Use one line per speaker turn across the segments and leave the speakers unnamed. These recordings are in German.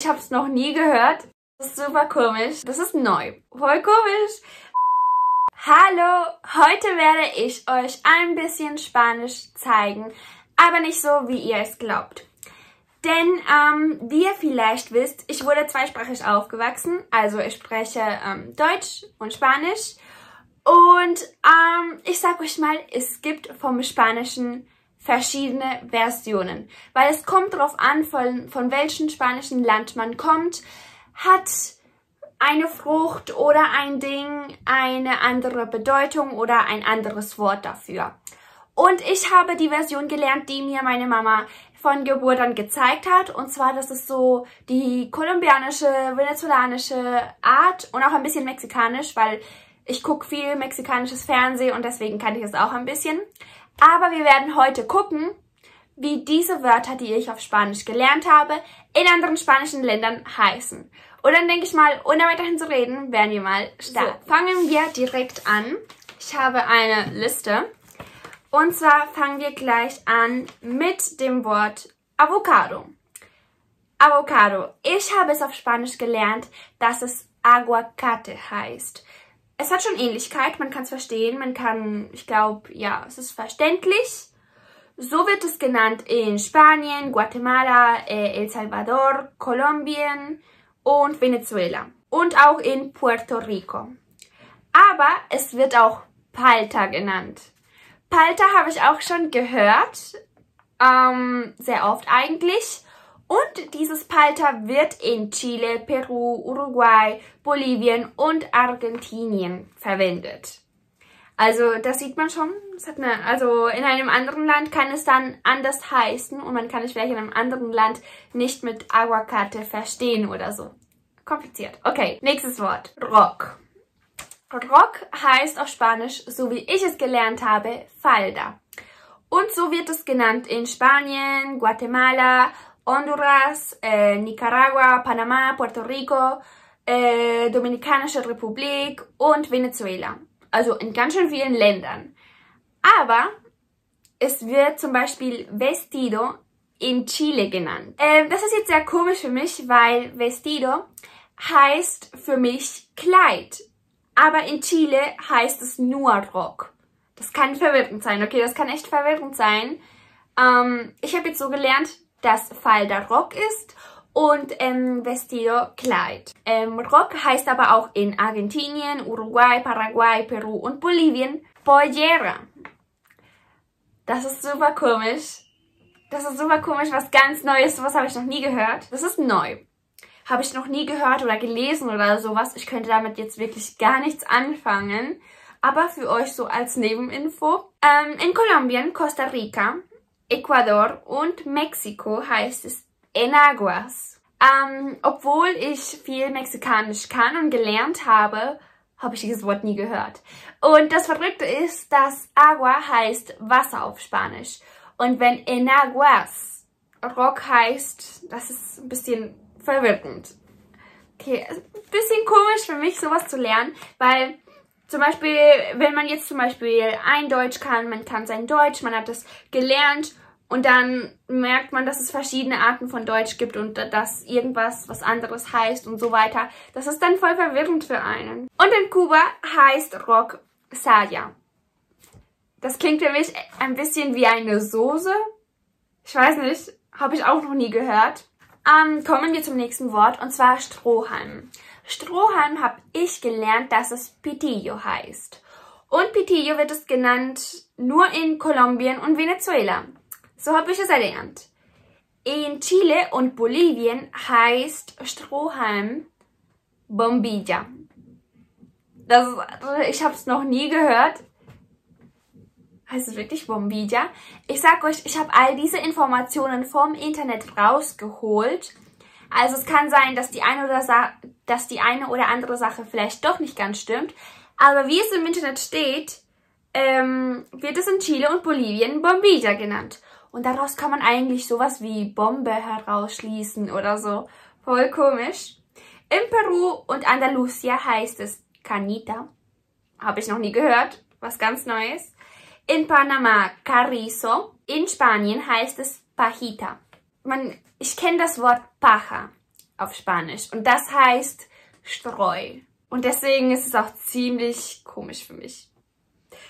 Ich habe es noch nie gehört. Das ist super komisch. Das ist neu. Voll komisch. Hallo, heute werde ich euch ein bisschen Spanisch zeigen, aber nicht so, wie ihr es glaubt. Denn, ähm, wie ihr vielleicht wisst, ich wurde zweisprachig aufgewachsen, also ich spreche ähm, Deutsch und Spanisch. Und ähm, ich sag euch mal, es gibt vom Spanischen verschiedene Versionen, weil es kommt darauf an, von, von welchem spanischen Land man kommt, hat eine Frucht oder ein Ding eine andere Bedeutung oder ein anderes Wort dafür. Und ich habe die Version gelernt, die mir meine Mama von Geburt an gezeigt hat. Und zwar, das ist so die kolumbianische, venezolanische Art und auch ein bisschen mexikanisch, weil ich gucke viel mexikanisches Fernsehen und deswegen kann ich es auch ein bisschen. Aber wir werden heute gucken, wie diese Wörter, die ich auf Spanisch gelernt habe, in anderen spanischen Ländern heißen. Und dann denke ich mal, ohne weiterhin zu reden, werden wir mal starten. So, fangen wir direkt an. Ich habe eine Liste. Und zwar fangen wir gleich an mit dem Wort Avocado. Avocado. Ich habe es auf Spanisch gelernt, dass es Aguacate heißt. Es hat schon Ähnlichkeit, man kann es verstehen, man kann, ich glaube, ja, es ist verständlich. So wird es genannt in Spanien, Guatemala, äh, El Salvador, Kolumbien und Venezuela und auch in Puerto Rico. Aber es wird auch Palta genannt. Palta habe ich auch schon gehört, ähm, sehr oft eigentlich. Und dieses Palta wird in Chile, Peru, Uruguay, Bolivien und Argentinien verwendet. Also das sieht man schon. Eine, also in einem anderen Land kann es dann anders heißen und man kann es vielleicht in einem anderen Land nicht mit Aguacate verstehen oder so. Kompliziert. Okay, nächstes Wort. Rock. Rock heißt auf Spanisch, so wie ich es gelernt habe, Falda. Und so wird es genannt in Spanien, Guatemala, Honduras, äh, Nicaragua, Panama, Puerto Rico, äh, Dominikanische Republik und Venezuela. Also in ganz schön vielen Ländern. Aber es wird zum Beispiel Vestido in Chile genannt. Ähm, das ist jetzt sehr komisch für mich, weil Vestido heißt für mich Kleid aber in Chile heißt es nur Rock. Das kann verwirrend sein, okay? Das kann echt verwirrend sein. Ähm, ich habe jetzt so gelernt, dass Falda Rock ist und ähm, Vestido Kleid. Ähm, Rock heißt aber auch in Argentinien, Uruguay, Paraguay, Peru und Bolivien Pollera. Das ist super komisch. Das ist super komisch, was ganz Neues, was habe ich noch nie gehört. Das ist neu habe ich noch nie gehört oder gelesen oder sowas. Ich könnte damit jetzt wirklich gar nichts anfangen. Aber für euch so als Nebeninfo. Ähm, in Kolumbien, Costa Rica, Ecuador und Mexiko heißt es Enaguas. Ähm, obwohl ich viel Mexikanisch kann und gelernt habe, habe ich dieses Wort nie gehört. Und das Verrückte ist, dass Agua heißt Wasser auf Spanisch. Und wenn Enaguas Rock heißt, das ist ein bisschen verwirrend. Okay, ein bisschen komisch für mich, sowas zu lernen, weil zum Beispiel, wenn man jetzt zum Beispiel ein Deutsch kann, man kann sein Deutsch, man hat das gelernt und dann merkt man, dass es verschiedene Arten von Deutsch gibt und dass irgendwas was anderes heißt und so weiter. Das ist dann voll verwirrend für einen. Und in Kuba heißt Rock Saya. Das klingt für mich ein bisschen wie eine Soße. Ich weiß nicht, habe ich auch noch nie gehört. Ähm, kommen wir zum nächsten Wort und zwar Strohhalm. Strohhalm habe ich gelernt, dass es Pitillo heißt. Und Pitillo wird es genannt nur in Kolumbien und Venezuela. So habe ich es erlernt. In Chile und Bolivien heißt Strohhalm Bombilla. Das, ich habe es noch nie gehört heißt es wirklich Bombilla? Ich sag euch, ich habe all diese Informationen vom Internet rausgeholt. Also es kann sein, dass die eine oder, Sa dass die eine oder andere Sache vielleicht doch nicht ganz stimmt. Aber wie es im Internet steht, ähm, wird es in Chile und Bolivien Bombilla genannt. Und daraus kann man eigentlich sowas wie Bombe herausschließen oder so. Voll komisch. In Peru und Andalusia heißt es Canita. Habe ich noch nie gehört. Was ganz Neues. In Panama Carrizo. In Spanien heißt es Pajita. Man, ich kenne das Wort Paja. auf Spanisch. Und das heißt Streu. Und deswegen ist es auch ziemlich komisch für mich.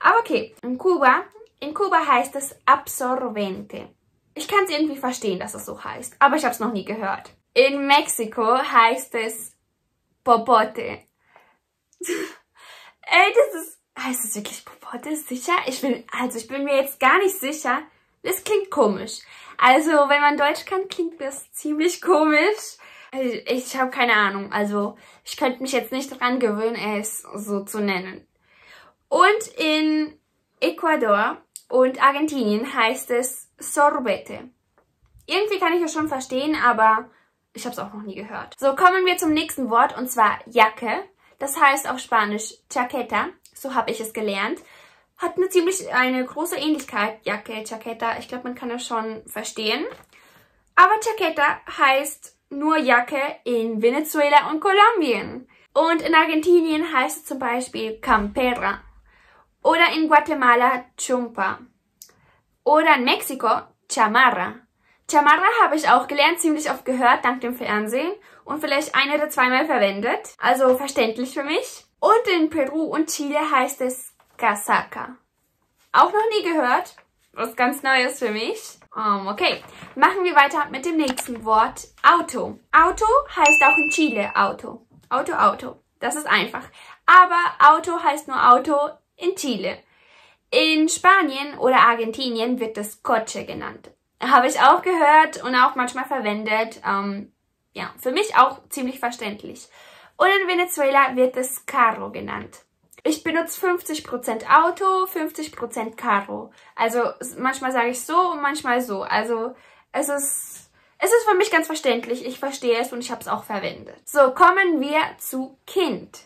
Aber okay, in Kuba, in Kuba heißt es Absorbente. Ich kann es irgendwie verstehen, dass es so heißt, aber ich habe es noch nie gehört. In Mexiko heißt es Popote. Ey, das ist, heißt es wirklich Popote? Sicher? Ich bin, also ich bin mir jetzt gar nicht sicher. Das klingt komisch. Also, wenn man Deutsch kann, klingt das ziemlich komisch. Ich, ich habe keine Ahnung. Also, ich könnte mich jetzt nicht daran gewöhnen, es so zu nennen. Und in Ecuador und Argentinien heißt es Sorbete. Irgendwie kann ich es schon verstehen, aber ich habe es auch noch nie gehört. So, kommen wir zum nächsten Wort und zwar Jacke. Das heißt auf Spanisch Chaqueta. So habe ich es gelernt. Hat eine ziemlich eine große Ähnlichkeit, Jacke, Chaqueta. Ich glaube, man kann das schon verstehen. Aber Chaqueta heißt nur Jacke in Venezuela und Kolumbien. Und in Argentinien heißt es zum Beispiel Campera. Oder in Guatemala Chumpa. Oder in Mexiko Chamarra. Chamarra habe ich auch gelernt, ziemlich oft gehört, dank dem Fernsehen. Und vielleicht ein oder zweimal verwendet. Also verständlich für mich. Und in Peru und Chile heißt es Casaca. Auch noch nie gehört. Was ganz Neues für mich. Um, okay, machen wir weiter mit dem nächsten Wort. Auto. Auto heißt auch in Chile Auto. Auto, Auto. Das ist einfach. Aber Auto heißt nur Auto in Chile. In Spanien oder Argentinien wird das Coche genannt. Habe ich auch gehört und auch manchmal verwendet. Ähm, ja, für mich auch ziemlich verständlich. Und in Venezuela wird es Carro genannt. Ich benutze 50% Auto, 50% Carro. Also manchmal sage ich so und manchmal so. Also es ist, es ist für mich ganz verständlich. Ich verstehe es und ich habe es auch verwendet. So, kommen wir zu Kind.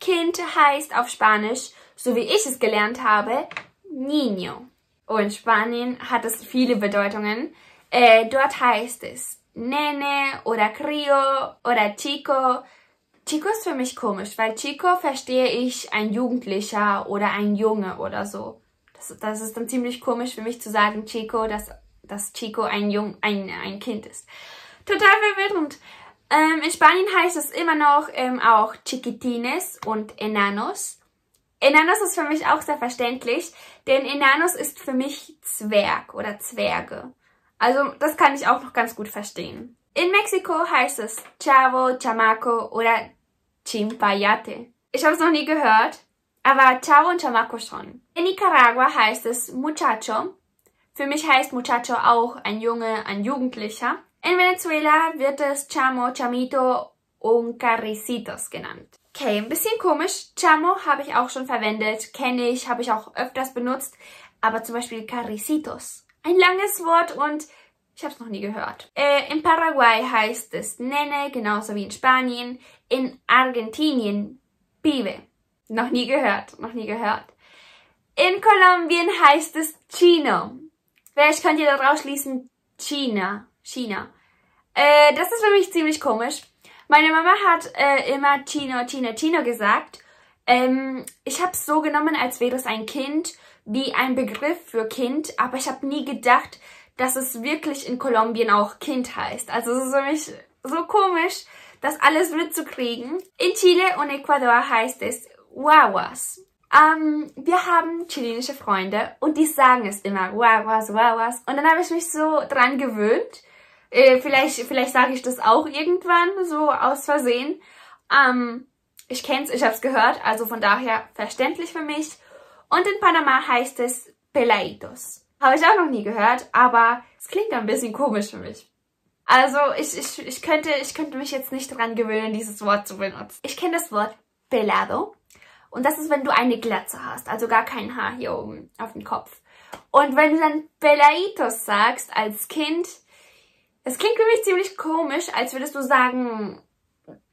Kind heißt auf Spanisch, so wie ich es gelernt habe, Niño. Und in Spanien hat es viele Bedeutungen. Äh, dort heißt es Nene oder Crio oder Chico. Chico ist für mich komisch, weil Chico verstehe ich ein Jugendlicher oder ein Junge oder so. Das, das ist dann ziemlich komisch für mich zu sagen Chico, dass, dass Chico ein, Jung, ein, ein Kind ist. Total verwirrend. Ähm, in Spanien heißt es immer noch ähm, auch Chiquitines und Enanos. Enanos ist für mich auch sehr verständlich, denn Enanos ist für mich Zwerg oder Zwerge. Also das kann ich auch noch ganz gut verstehen. In Mexiko heißt es Chavo, Chamaco oder Chimpayate. Ich habe es noch nie gehört, aber Chavo und Chamaco schon. In Nicaragua heißt es Muchacho. Für mich heißt Muchacho auch ein Junge, ein Jugendlicher. In Venezuela wird es Chamo, Chamito und Carricitos genannt. Okay, ein bisschen komisch. Chamo habe ich auch schon verwendet, kenne ich, habe ich auch öfters benutzt. Aber zum Beispiel Carricitos. Ein langes Wort und ich habe es noch nie gehört. Äh, in Paraguay heißt es Nene, genauso wie in Spanien. In Argentinien Pibe. Noch nie gehört, noch nie gehört. In Kolumbien heißt es Chino. Vielleicht könnt ihr daraus schließen China. China. Äh, das ist für mich ziemlich komisch. Meine Mama hat äh, immer Chino, Chino, Chino gesagt. Ähm, ich habe es so genommen, als wäre es ein Kind, wie ein Begriff für Kind. Aber ich habe nie gedacht, dass es wirklich in Kolumbien auch Kind heißt. Also es ist für mich so komisch, das alles mitzukriegen. In Chile und Ecuador heißt es Guaguas. Ähm, wir haben chilenische Freunde und die sagen es immer, Guaguas, Guaguas. Und dann habe ich mich so dran gewöhnt. Äh, vielleicht vielleicht sage ich das auch irgendwann, so aus Versehen. Ähm, ich kenne es, ich habe es gehört, also von daher verständlich für mich. Und in Panama heißt es Pelaitos. Habe ich auch noch nie gehört, aber es klingt ein bisschen komisch für mich. Also ich, ich, ich, könnte, ich könnte mich jetzt nicht daran gewöhnen, dieses Wort zu benutzen. Ich kenne das Wort pelado und das ist, wenn du eine Glatze hast, also gar kein Haar hier oben auf dem Kopf. Und wenn du dann pelaitos sagst als Kind, das klingt für mich ziemlich komisch, als würdest du sagen,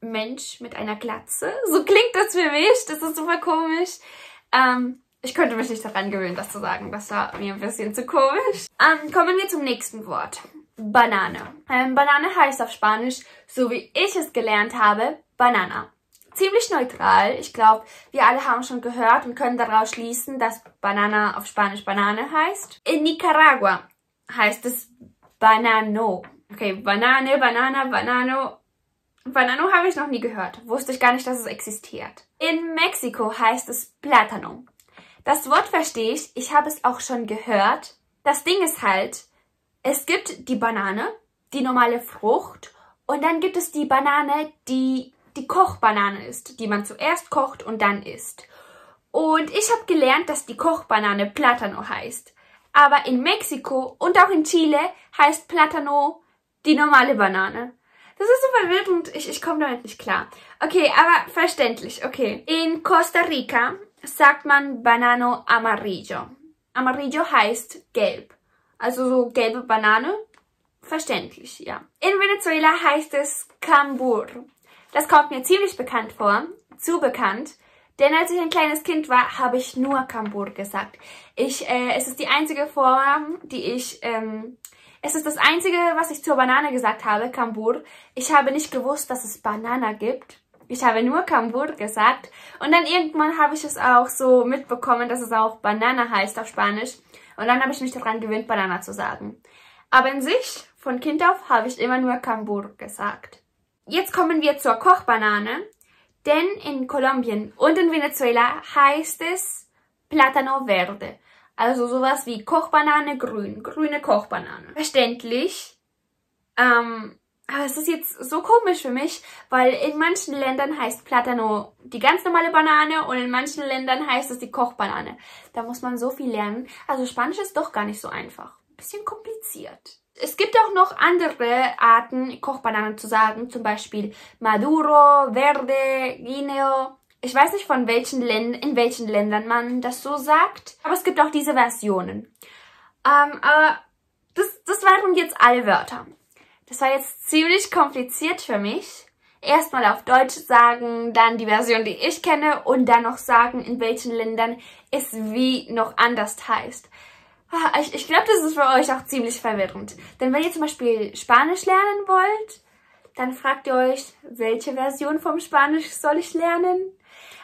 Mensch mit einer Glatze. So klingt das für mich, das ist super komisch. Ähm, ich könnte mich nicht daran gewöhnen, das zu sagen. Das war mir ein bisschen zu komisch. Ähm, kommen wir zum nächsten Wort. Banane. Ähm, Banane heißt auf Spanisch, so wie ich es gelernt habe, Banana. Ziemlich neutral. Ich glaube, wir alle haben schon gehört und können daraus schließen, dass Banana auf Spanisch Banane heißt. In Nicaragua heißt es Banano. Okay, Banane, Banana, Banano. Banano habe ich noch nie gehört. Wusste ich gar nicht, dass es existiert. In Mexiko heißt es Plátano. Das Wort verstehe ich. Ich habe es auch schon gehört. Das Ding ist halt, es gibt die Banane, die normale Frucht und dann gibt es die Banane, die die Kochbanane ist, die man zuerst kocht und dann isst. Und ich habe gelernt, dass die Kochbanane Plátano heißt. Aber in Mexiko und auch in Chile heißt Plátano die normale Banane. Das ist so verwirrend. Ich, ich komme damit nicht klar. Okay, aber verständlich. Okay. In Costa Rica sagt man Banano amarillo. Amarillo heißt gelb. Also so gelbe Banane. Verständlich, ja. In Venezuela heißt es Cambur. Das kommt mir ziemlich bekannt vor. Zu bekannt. Denn als ich ein kleines Kind war, habe ich nur Cambur gesagt. Ich, äh, es ist die einzige Form, die ich, ähm, es ist das einzige, was ich zur Banane gesagt habe, Cambur. Ich habe nicht gewusst, dass es Banana gibt. Ich habe nur Cambur gesagt. Und dann irgendwann habe ich es auch so mitbekommen, dass es auch Banana heißt auf Spanisch. Und dann habe ich mich daran gewöhnt, Banana zu sagen. Aber in sich, von Kind auf, habe ich immer nur Cambur gesagt. Jetzt kommen wir zur Kochbanane. Denn in Kolumbien und in Venezuela heißt es Plátano Verde. Also sowas wie Kochbanane grün, grüne Kochbanane. Verständlich. Ähm, aber es ist jetzt so komisch für mich, weil in manchen Ländern heißt Plátano die ganz normale Banane und in manchen Ländern heißt es die Kochbanane. Da muss man so viel lernen. Also Spanisch ist doch gar nicht so einfach. Bisschen kompliziert. Es gibt auch noch andere Arten, Kochbananen zu sagen, zum Beispiel Maduro, Verde, Guineo. Ich weiß nicht, von welchen Ländern, in welchen Ländern man das so sagt, aber es gibt auch diese Versionen. Ähm, aber das, das waren jetzt alle Wörter. Das war jetzt ziemlich kompliziert für mich. Erstmal auf Deutsch sagen, dann die Version, die ich kenne und dann noch sagen, in welchen Ländern es wie noch anders heißt. Ah, ich, ich glaube, das ist für euch auch ziemlich verwirrend. Denn wenn ihr zum Beispiel Spanisch lernen wollt, dann fragt ihr euch, welche Version vom Spanisch soll ich lernen?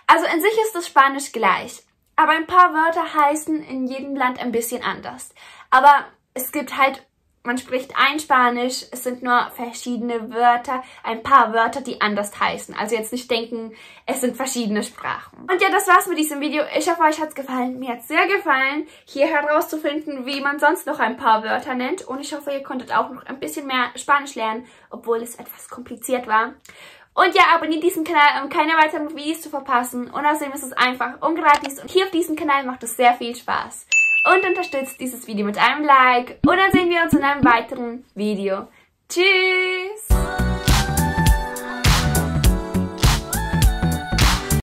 Also in sich ist das Spanisch gleich. Aber ein paar Wörter heißen in jedem Land ein bisschen anders. Aber es gibt halt man spricht ein Spanisch, es sind nur verschiedene Wörter, ein paar Wörter, die anders heißen. Also jetzt nicht denken, es sind verschiedene Sprachen. Und ja, das war's mit diesem Video. Ich hoffe, euch hat's gefallen. Mir hat's sehr gefallen, hier herauszufinden, wie man sonst noch ein paar Wörter nennt. Und ich hoffe, ihr konntet auch noch ein bisschen mehr Spanisch lernen, obwohl es etwas kompliziert war. Und ja, abonniert diesen Kanal, um keine weiteren Videos zu verpassen. Und außerdem ist es einfach und gratis. Und hier auf diesem Kanal macht es sehr viel Spaß und unterstützt dieses Video mit einem Like. Und dann sehen wir uns in einem weiteren Video. Tschüss!